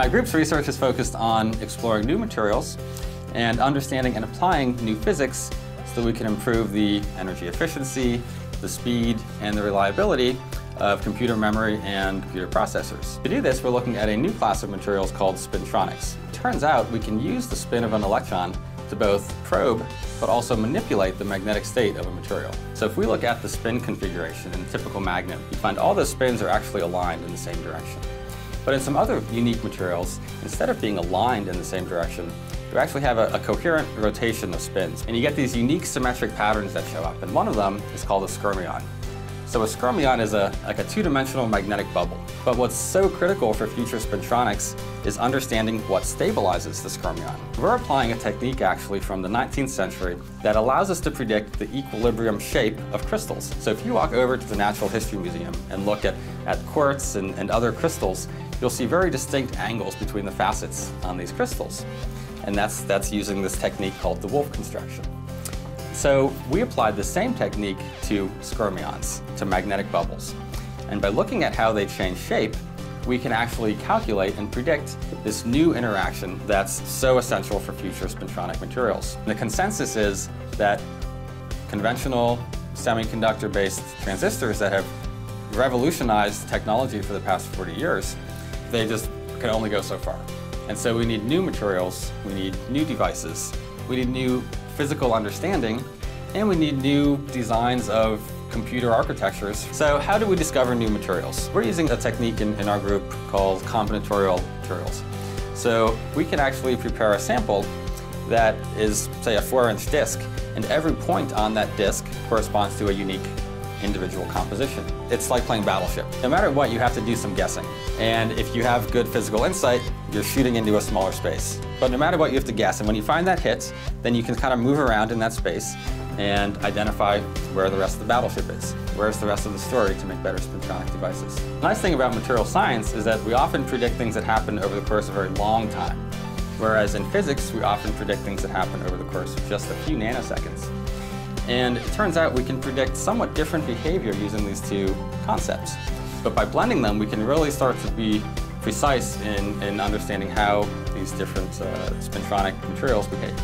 My group's research is focused on exploring new materials and understanding and applying new physics so that we can improve the energy efficiency, the speed, and the reliability of computer memory and computer processors. To do this, we're looking at a new class of materials called spintronics. Turns out we can use the spin of an electron to both probe but also manipulate the magnetic state of a material. So if we look at the spin configuration in a typical magnet, you find all the spins are actually aligned in the same direction. But in some other unique materials, instead of being aligned in the same direction, you actually have a, a, coherent rotation of spins. And you get these unique symmetric patterns that show up. And one of them is called a skyrmion. So a skyrmion is a, like a two-dimensional magnetic bubble. But what's so critical for future spintronics is understanding what stabilizes the skyrmion. We're applying a technique actually from the 19th century that allows us to predict the equilibrium shape of crystals. So if you walk over to the Natural History Museum and look at, at quartz and, and other crystals, you'll see very distinct angles between the facets on these crystals. And that's, that's using this technique called the Wulff construction. So we applied the same technique to skyrmions, to magnetic bubbles. And by looking at how they change shape, we can actually calculate and predict this new interaction that's so essential for future spintronic materials. And the consensus is that conventional semiconductor-based transistors that have revolutionized technology for the past 40 years, they just can only go so far. And so we need new materials, we need new devices, we need new physical understanding, and we need new designs of computer architectures. So how do we discover new materials? We're using a technique in, in our group called combinatorial materials. So we can actually prepare a sample that is, say, a four-inch disk, and every point on that disk corresponds to a unique individual composition. It's like playing Battleship. No matter what, you have to do some guessing. And if you have good physical insight, you're shooting into a smaller space. But no matter what, you have to guess. And when you find that hit, then you can kind of move around in that space and identify where the rest of the battleship is. Where's the rest of the story to make better spintronic devices. The nice thing about material science is that we often predict things that happen over the course of a very long time. Whereas in physics, we often predict things that happen over the course of just a few nanoseconds. And it turns out we can predict somewhat different behavior using these two concepts. But by blending them, we can really start to be precise in, in understanding how these different uh, spintronic materials behave.